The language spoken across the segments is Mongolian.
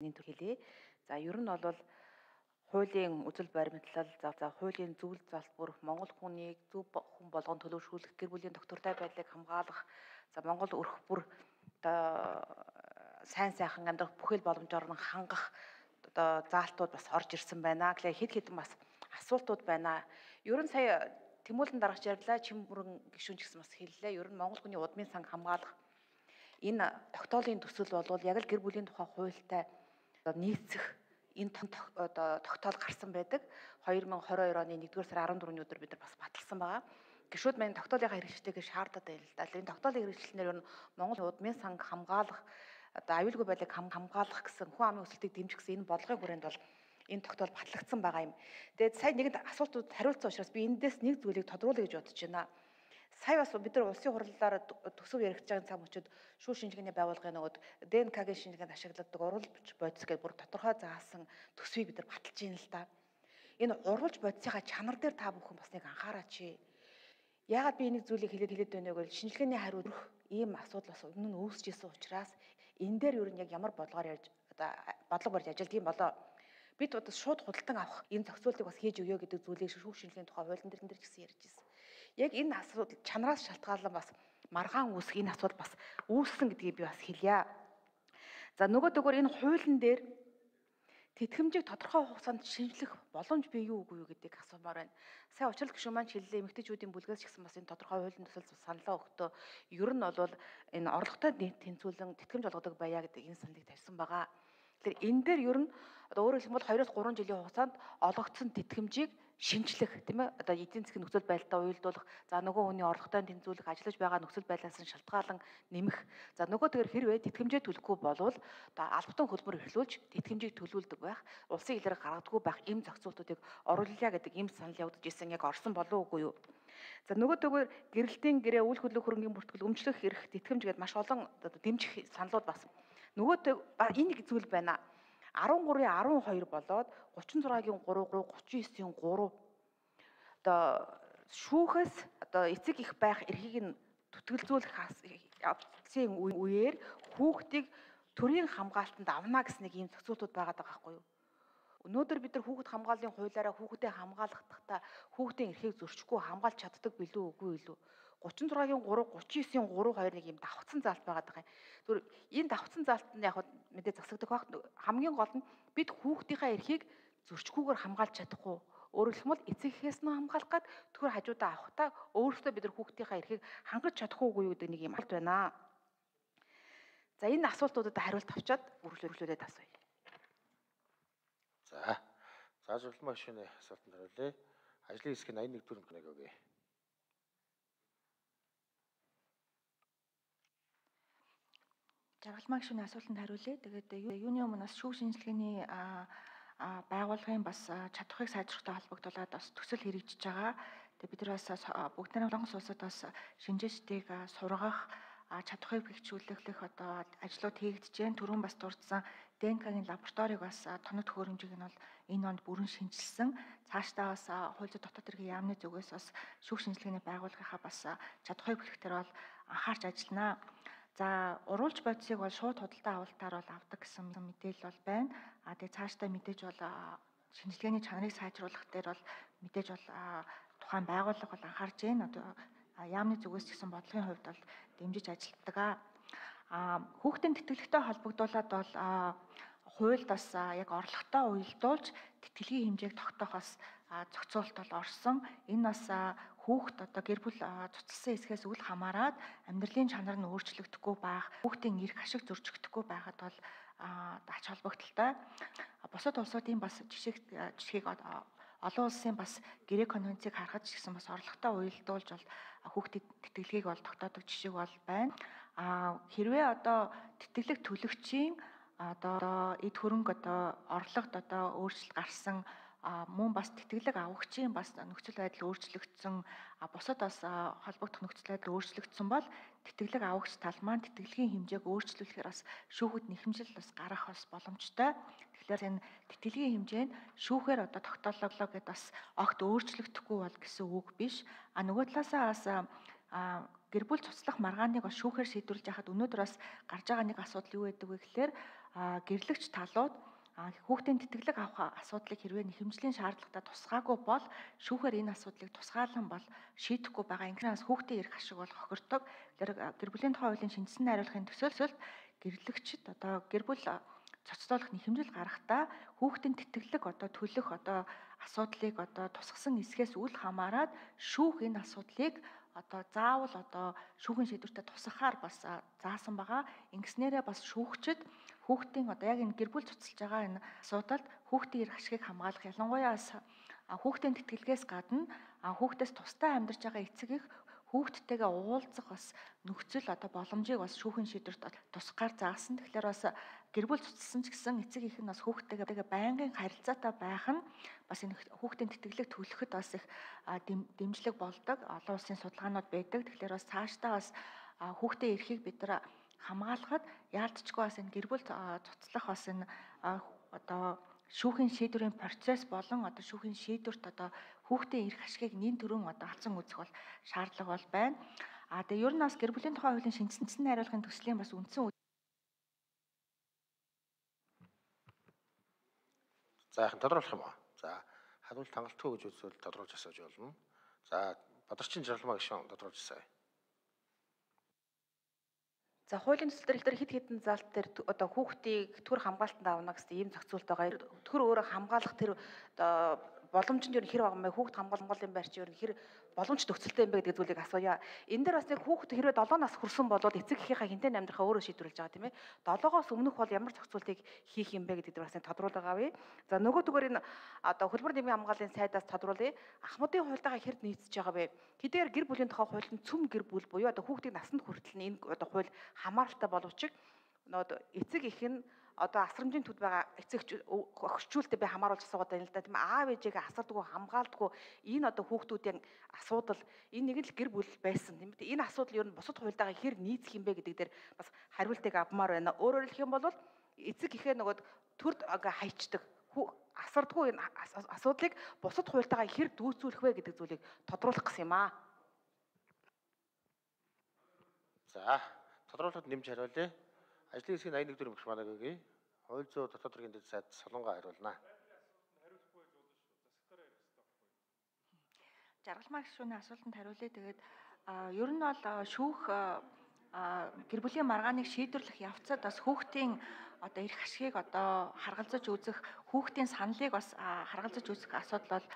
энэ хэлье. За ер нь бол хуулийн үзэл баримтлал за за хуулийн зөвлөлт залбар Монгол хүнийг зөв хүн болгон төлөвшүүлэх гэр бүлийн доктортой байдлыг хамгаалах за Монгол өрх бүр одоо сайн сайхан амьдрах бүхэл боломжоор нь хангах одоо заалтууд бас орж ирсэн байна. Гэхдээ хэд хэдэн бас асуултууд байна. Ер нь сая Тэмүүлэн дараач ярьлаа Чимбүрэн гишүүн ч гэсэн бас хэллээ. Ер нь Монгол хүний удмын сан хамгаалах энэ тогтоолын төсөл бол яг л гэр бүлийн тухай хуультай нийцэх энэ одоо тогтоол гарсан байдаг. 2022 оны 1-р сарын 14-ний өдөр бид нар бас баталсан байгаа. Гишүүд маань тогтоолынхаа хэрэгжтэйгээ шаардаад байна л да. Энэ тогтоолын хэрэгжлэлнэр нь Монгол удмын санг хамгаалах одоо аюулгүй байдлыг хамгаалах гэсэн хүн амын өсөлтийг дэмжих гэсэн энэ бодлогын хүрээнд бол энэ тогтоол батлагдсан байгаа юм. Тэгээд сая нэгэнд асуултууд хариулсан учраас би эндээс нэг зүйлийг тодруулъя гэж бодож байна сая бас бид нар улсын хурлаар төсөв яригдж байгаа цаг мөчид шүүх шинжилгээний байгууллагын нөгөөд ДНК-гийн шинжилгээнд ашигладаг уралж бодис гэж бүр тодорхой заасан төсвийг бид нар баталж ийн л да. Энэ уралж бодисынхаа чанар дээр та бүхэн бас нэг анхаараач. Яагаад би энийг зүйлийг хэлээд хэлээд байна вэ гэвэл шинжилгээний хариу ийм асуудал бас өмнө нь үүсэж исэн учраас энэ дээр юу нэг ямар бодлогоор ярьж одоо бодлого барьж ажилт юм болоо бид одоо шууд худалдан авах энэ зохицуултыг бас хийж өгөө гэдэг зүйлийг шүүх шинжилгээний тухай хуулийн дээр нэр гэсэн ярьж ирсэн яг энэ асуудал чанараас шалтгаалan бас маргаан үүсэх энэ асуудал бас үүссэн гэдгийг би бас хэлье. За нөгөө төгөөр энэ хуулийн дээр тэтгэмжийг тодорхой хугацаанд шинжлэх боломж бий юу үгүй юу гэдгийг асуумаар байна. Сая учлал гишүүн маань хэллээ эмэгтэйчүүдийн бүлгээс ч гэсэн бас энэ тодорхой хуулийн төсөл саналаа өгтөө ер нь бол энэ орлоготой тэнцвүүлэн тэтгэмж олгодог байя гэдэг энэ саналыг тавьсан байгаа. Тэгэхээр энэ дээр ер нь одоо өөрөөр хэлбэл 2-3 жилийн хугацаанд олгогдсон тэтгэмжийг шинжлэх тийм ээ? Одоо эдийн засгийн нөхцөл байдалтай уялдуулах за нөгөө хүний орлоготой тэнцвүүлэх ажиллаж байгаа нөхцөл байдлаас нь шалтгаалan нэмэх. За нөгөө тэгэр хэрвээ тэтгэмжээ төлөхгүй болвол одоо албатан хөлбөр эхлүүлж тэтгэмжийг төлүүлдэг байх улсын илэрэг гаргадаггүй байх эм зохицуултуудыг оруулъя гэдэг эм санал явагдаж исэн яг орсон болов уугүй юу? За нөгөө төгөөр гэрэлтийн гэрээ үйл хөдлөх хөрөнгөний бүртгэл өмчлөх эрх тэтгэмж гэдээ маш олон дэмжих саналууд бас. Нөгөө энэ зүйл байна 13-ийн 12 болоод 36-гийн 3 39-ийн 3 одоо шүүхээс одоо эцэг их байх эрхийг нь түтгэлзүүлэх явцын үеэр хүүхдийг төрийн хамгаалтанд авна гэсэн нэг ийм зохицуултууд байгаа байхгүй юу? Өнөөдөр бид нар хүүхэд хамгааллын хуулиараа хүүхдэд хамгаалахдаа хүүхдийн эрхийг зөрчихгүй хамгаалж чаддаг билүү үгүй юу? 36-гийн 3 39-ийн 3 2 нэг юм давхцсан заалт байгаад байгаа юм. Зүгээр энэ давхцсан заалт нь яг мэдээ засагдах байх. Хамгийн гол нь бид хүүхдийнхээ эрхийг зөрчгүүгээр хамгаалж чадахгүй. Өөрөөр хэлбэл эцэг эхээс нь хамгаалах гад тэгэхээр хажуудаа авахтаа өөрөөсөө бид нар хүүхдийнхээ эрхийг хангаж чадахгүй юу гэдэг нэг юм алт байна. За энэ асуултуудад хариулт авчаад үргэлжлүүлээд асууя. За. За зөвлөмж машины асуултанд хариулъя. Ажлын хэсгийн 81 дүрм нэг өгье. Жаргалмаа гişүний асуултанд хариулъя. Тэгээд юуны өмнө бас шүүх шинжилгээний байгууллагын бас чадхыг сайжруулахтай холбогдуулаад бас төсөл хэрэгжиж байгаа. Тэгээд бид нар бас бүгд нэг Солонгос улсад бас шинжээчдийг сургах чадхыг бэхжүүлэх одоо ажлууд хийгдэж байна. Түрүүн бас дурдсан ДНК-гийн лабораторийг бас тоног төхөөрөмжийг нь бол энэ онд бүрэн шинжилсэн. Цаашдаа бас хууль дотоод хэргийн яамны зүгээс бас шүүх шинжилгээний байгууллагынхаа бас чадхыг бэлтгэхээр бол анхаарч ажилланаа. За уруулж бодисыг бол шууд худалдаа авалтаар бол авдаг гэсэн мэдээлэл бол байна. А тэгээ цаашдаа мэдээж бол шинжилгээний чанарыг сайжруулах дээр бол мэдээж бол тухайн байгууллага бол анхаарч байна. Одоо яамны зүгээс ч гэсэн бодлогын хувьд бол дэмжиж ажилладаг. А хүүхдийн тэтгэлэгтэй холбогдуулаад бол хуульд бас яг орлоготой уялдуулж тэтгэлгийн хэмжээг тогтоохоос зохицуулт бол орсон. Энэ бас хүүхд одоо гэр бүл цуцлсан хэсгээс үл хамааран амьдралын чанар нь өөрчлөгдөхгүй байх, хүүхдийн эрх ашиг зөрчигдөхгүй байхад бол ач холбогдолтой. Бусад улсуудын бас жишээ жишгийг олон улсын бас гэрээ конвенцийг харахад ч гэсэн бас орлоготой уялдуулж бол хүүхдийн тэтгэлгийг бол тогтоодог жишээ бол байна. А хэрвээ одоо тэтгэлэг төлөгчийн одоо эд хөрөнгө одоо орлогод одоо өөрчлөлт гарсан мөн бас тэтгэлэг авахчийн бас нөхцөл байдал өөрчлөгдсөн бусад бас холбогдох нөхцөл байдал өөрчлөгдсөн бол тэтгэлэг авахч тал маань тэтгэлгийн хэмжээг өөрчлүүлэхээр бас шүүхэд нэхэмжил бас гарах бас боломжтой. Тэгэхээр энэ тэтгэлгийн хэмжээ нь шүүхээр одоо тогтоологлоо гэдээ бас огт өөрчлөгдөхгүй бол гэсэн үг биш. А нөгөө талаасаа бас гэр бүл цуцлах маргааныг бас шүүхээр шийдвэрлэж яхад өнөөдөр бас гарч байгаа нэг асуудал юу гэдэг вэ гэхээр гэрлэгч талууд хүүхдийн тэтгэлэг авах асуудлыг хэрвээ хэмжлийн шаардлагатай тусгаагүй бол шүүхээр энэ асуудлыг тусгаалan бол шийдэхгүй байгаа. Инкнаас хүүхдийн эрх ашиг бол хохирдог. Гэр бүлийн тухай хуулийн шинжилсэн найруулгын төсөөлөлд гэрлэгчд одоо гэр бүл цоцлоолох хэмжил гарахдаа хүүхдийн тэтгэлэг одоо төлөх одоо асуудлыг одоо тусгасан эсгээс үл хамааран шүүх энэ асуудлыг одоо заавал одоо шүүхийн шийдвэртэ тусахаар бас заасан байгаа. Ингэснээрээ бас шүүгчд хүүхдийн одоо яг энэ гэр бүл цуцлж байгаа энэ асуудалд хүүхдийн эрх ашигыг хамгаалах ялангуяа хүүхдийн тэтгэлгээс гадна хүүхдээс тустай амьдарч байгаа эцэг их хүүхдтэйгээ уулзах бас нөхцөл одоо боломжийг бас шүүхийн шийдвэрт тусгаар заасан. Тэгэхээр бас гэр бүл цуцлсан ч гэсэн эцэг их нь бас хүүхдтэйгээ байнгын харилцаатай байх нь бас энэ хүүхдийн тэтгэлэг төлөхөд бас их дэмжлэг болдог. Олон улсын судалгаанууд байдаг. Тэгэхээр бас цаашдаа бас хүүхдийн эрхийг бид нар хамгаалахад яалтчгүй бас энэ гэр бүл цуцлах бас энэ одоо шүүхийн шийдвэрийн процесс болон одоо шүүхийн шийдвэрт одоо хүүхдийн эрх ашигыг нин төрөн одоо алсан үзэх бол шаардлага бол байна. А тэгээ ер нь бас гэр бүлийн тухай хуулийн шинжилсэн найруулгын төслийн бас үндсэн За яхан тодруулах юм аа. За хариулт хангалтгүй гэж үзвэл тодруулж асууж болно. За бадарчин жаргалмаа гишүүн тодруулж асууя. За хуулийн төсөл дээр хэд хэдэн залт дээр одоо хүүхдийг төр хамгаалтанд авна гэсэн ийм зохицуулт байгаа. Төр өөрө хамгаалах тэр боломж нь юу хэр байгаа юм бэ? Хүүхд хамгаалгын байр чи юу хэр боломж төгсөлтэй юм бэ гэдэг зүйлийг асууя. Энэ дээр бас нэг хүүхд хэрвээ 7 нас хүрсэн болоод эцэг эхийнхээ хинтээ амьдрахаа өөрөө шийдвэрлэж байгаа тийм ээ. 7-оос өмнөх бол ямар зохицуултыг хийх юм бэ гэдэг дээр бас тодруулга авъя. За нөгөө түгээр энэ одоо хөлбөр нэмийн хамгааллын сайдаас тодруулъя. Ахмадын хуультай хэрд нийцэж байгаа бэ? Хэдийгээр гэр бүлийн тухай хууль нь цөм гэр бүл буюу одоо хүүхдийн насанд хүртэл энэ одоо хууль хамааралтай боловч нөгөө эцэг их нь одоо асрамжийн төд байгаа эцэгч өгчүүлэлтэд би хамааруулж асуугаад байна л да тийм аав ээжигээ асардгүй хамгаалдаггүй энэ одоо хүүхдүүдийн асуудал энэ нэг л гэр бүл байсан тийм ээ энэ асуудал ер нь бусад хуульдаа хэр нийцэх юм бэ гэдэг дээр бас хариултыг авмаар байна. Өөрөөр хэлэх юм бол эцэг ихээ нөгөө төрд хайчдаг асардгүй энэ асуудлыг бусад хуультайгаа хэр дүүцүүлэх вэ гэдэг зүйлийг тодруулах гэсэн юм аа. За тодруулахад нэмж хариулъя. Ажлын хэсгийн 81 мэгч манайг өгье. Хууль зүйн дотоод хэргийн дэд сайд солонгоо хариулнаа. Жаргалмаа гишүүний асуултанд хариулъя. Тэгээд ер нь бол шүүх гэр бүлийн маргааныг шийдвэрлэх явцад бас хүүхдийн одоо эрх ашигыг одоо харгалзаж үзэх хүүхдийн саналыг бас харгалзаж үзэх асуудал бол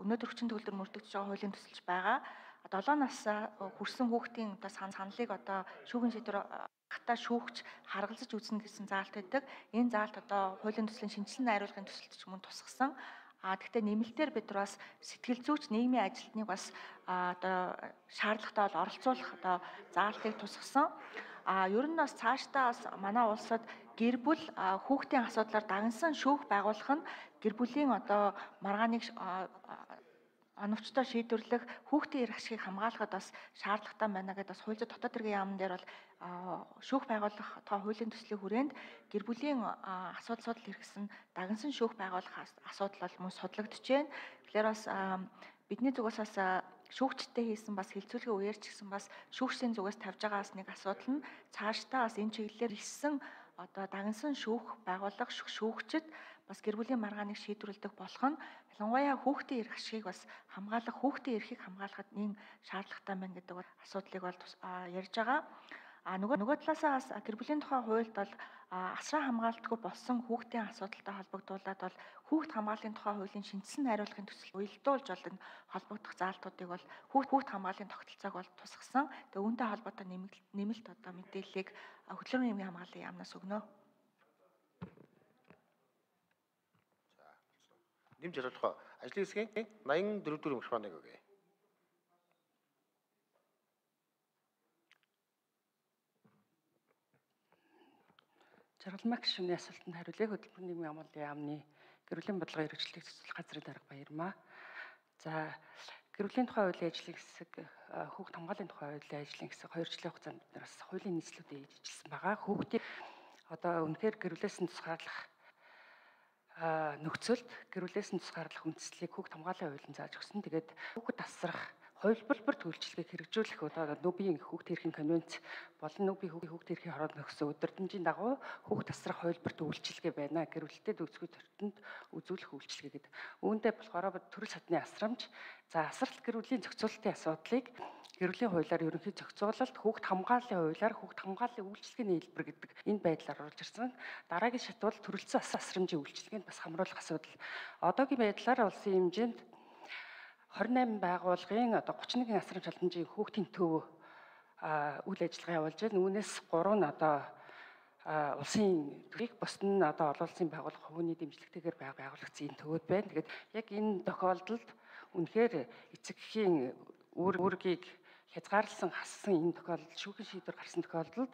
өнөөдөр хүчин төгөлдөр мөрдөгдөж байгаа хуулийн төсөлж байгаа. 7 насаа хүрсэн хүүхдийн одоо саналыг одоо шүүхийн шийдвэр хата шүүгч харгалзаж үзнэ гэсэн заалт байдаг. Энэ заалт одоо хуулийн төслийн шинжилсэн найруулгын төсөлд ч мөн тусгасан. А тэгвэл нэмэлтээр бид бас сэтгэл зүйч нийгмийн ажилтныг бас одоо шаардлагатай бол оролцуулах одоо заалтыг тусгасан. А ер нь бас цаашдаа бас манай улсад гэр бүл хүүхдийн асуудлаар дагнсан шүүх байгуулах нь гэр бүлийн одоо маргааныг оновчтой шийдвэрлэх хүүхдийн эрх ашигыг хамгаалахад бас шаардлагатай байна гэдээ бас хууль зүйн дотоод хэргийн яамн дээр бол шүүх байгуулах тоо хуулийн төслийн хүрээнд гэр бүлийн асуудал судал хэрэгсэн дагнсан шүүх байгуулах асуудал бол мөн судлагдж байна. Тэгэхээр бас бидний зүгээс бас шүүгчтэй хийсэн бас хилцүүлгийн үеэр ч гэсэн бас шүүгчдийн зүгээс тавьж байгаа бас нэг асуудал нь цаашдаа бас энэ чиглэлээр ирсэн одоо дагнсан шүүх байгуулах шүүгчд бас гэр бүлийн маргааныг шийдвэрлэдэг болох нь ялангуяа хүүхдийн эрх ашигыг бас хамгаалах хүүхдийн эрхийг хамгаалахад нэг шаардлагатай байна гэдэг асуудлыг бол ярьж байгаа. А нөгөө нөгөө талаасаа бас гэр бүлийн тухай хуульд бол асраа хамгаалтгүй болсон хүүхдийн асуудалтай холбогдуулаад бол хүүхд хамгааллын тухай хуулийн шинжилсэн найруулгын төсөл уялдуулж бол энэ холбогдох заалтуудыг бол хүүхд хүүхд хамгааллын тогтолцоог бол тусгасан. Тэгээ үүнтэй холбоотой нэмэлт нэмэлт одоо мэдээллийг хөтөлбөрийн эмийн хамгааллын яамнаас өгнө. Нэмж хариулах ажлын хэсгийн 84 дөрөв мөрх баныг өгье. Жаргалмаа гишүүний асуултанд хариулъя. Хөтөлбөрийн нийгмийн амлын яамны гэрүүлийн бодлогын хэрэгжлийг цэцлэх газрын дарга баярмаа. За гэрүүлийн тухай хуулийн ажлын хэсэг хүүхд хамгааллын тухай хуулийн ажлын хэсэг 2 жилийн хугацаанд бид нар бас хуулийн нийслүүдийг ижилсэн байгаа. Хүүхдийн одоо үнэхээр гэрүүлээс нь тусгаарлах нөхцөлд гэрүүлээс нь тусгаарлах үндслийг хүүхд хамгааллын хуулийн зааж өгсөн. Тэгээд хүүхд тасрах хувилбарт үйлчлэгийг хэрэгжүүлэх одоо нүбийн хүүхд эрхийн конвенц болон нүбийн хүүхд эрхийн хороод нөхсөн өдөртөмжийн дагуу хүүхд тасрах хувилбарт үйлчлэгээ байна. Гэрүүлэлтэд үзэсгүй тортонд үзүүлэх үйлчлэгээ гэдэг. Үүндээ болохоор төрөл садны асрамж за асралт гэрүүлийн зохицуулалтын асуудлыг гэрүүлийн хуулиар ерөнхий зохицуулалт хүүхд хамгааллын хуулиар хүүхд хамгааллын үйлчлэгээний хэлбэр гэдэг энэ байдлаар оруулж ирсэн. Дараагийн шат бол төрөлцсөн асрамжийн үйлчлэгэнд бас хамруулах асуудал. Одоогийн байдлаар улсын хэмжээнд 28 байгууллагын одоо 31 асрам шалданжийн хүүхдийн төв үйл ажиллагаа явуулж байна. Үүнээс 3 нь одоо улсын төвийг бусд нь одоо олон улсын байгууллага хувийн дэмжлэгтэйгээр байгуулагдсан төвөд байна. Тэгээд яг энэ тохиолдолд үнэхээр эцэг эхийн үр үүргийг хязгаарласан хассан энэ тохиолдолд шүүхийн шийдвэр гарсан тохиолдолд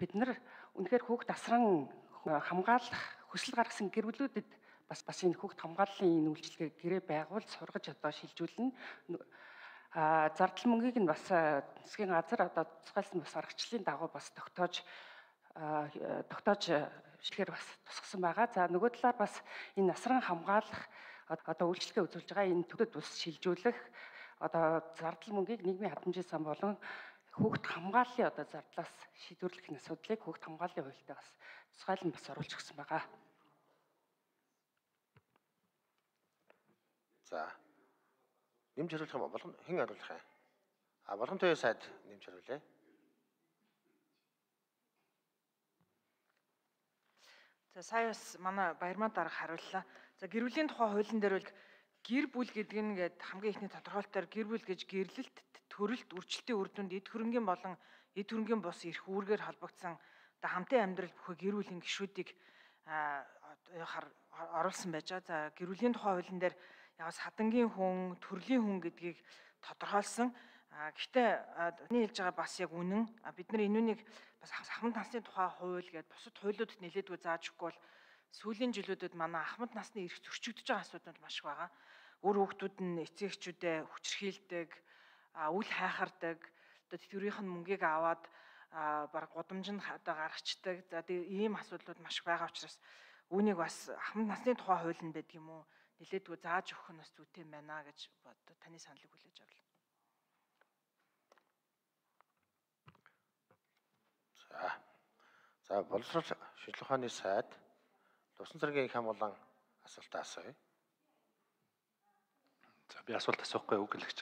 бид нар үнэхээр хүүхд асран хамгаалах хүсэл гаргасан гэр бүлүүдэд бас бас энэ хүүхд хамгааллын энэ үйлчлэгийг гэрээ байгуулж сургаж одоо шилжүүлнэ. А зардал мөнгийг нь бас засгийн газар одоо тусгайлсан бас аргачлалын дагуу бас тогтоож тогтоож шилгээр бас тусгасан байгаа. За нөгөө талаар бас энэ насран хамгаалах одоо үйлчлэгээ үзүүлж байгаа энэ төвөд бас шилжүүлэх одоо зардал мөнгийг нийгмийн хадамжийн сан болон хүүхд хамгааллын одоо зардлаас шийдвэрлэх энэ асуудлыг хүүхд хамгааллын хуультай бас тусгайлан бас оруулж өгсөн байгаа. За. Нэмж хариулах юм болгон хэн хариулах юм? А болгон төвөө сайд нэмж хариулъя. За сая бас манай баярмаа дарга хариуллаа. За гэр бүлийн тухай хуулийн дээр бол гэр бүл гэдэг нь гээд хамгийн ихний тодорхойлолтоор гэр бүл гэж гэрлэлт, төрөлт, үржилтийн үр дүнд эд хөрөнгийн болон эд хөрөнгийн бус эрх үүргээр холбогдсон одоо хамтын амьдрал бүхий гэр бүлийн гишүүдийг оруулсан байж байгаа. За гэр бүлийн тухай хуулийн дээр яг садангийн хүн, төрлийн хүн гэдгийг тодорхойлсон. Гэхдээ таны хэлж байгаа бас яг үнэн. Бид нар энүүнийг бас ахмад насны тухай хууль гэдээ бусад хуулиудад нэлээдгүй зааж өгөхгүй бол сүүлийн жилүүдэд манай ахмад насны эрх зөрчигдөж байгаа асуудууд маш их байгаа. Өөр хүүхдүүд нь эцэгчүүдээ хүчрхийлдэг, үл хайхардаг, одоо тэтгэврийнх нь мөнгийг аваад баг гудамжинд одоо гаргацдаг. За ийм асуудлууд маш байгаа учраас үүнийг бас ахмад насны тухай хуулинд байдаг юм уу? Нилээдгүй зааж өгөх нь бас зүйтэй юм байна гэж бодод таны саналыг хүлээж авлаа. За. За боловсрол шинжилгээ ухааны сайд Лусан цэргийн их хамгаалан асуултаа асууя. За би асуулт асуухгүй үг гэлэгч.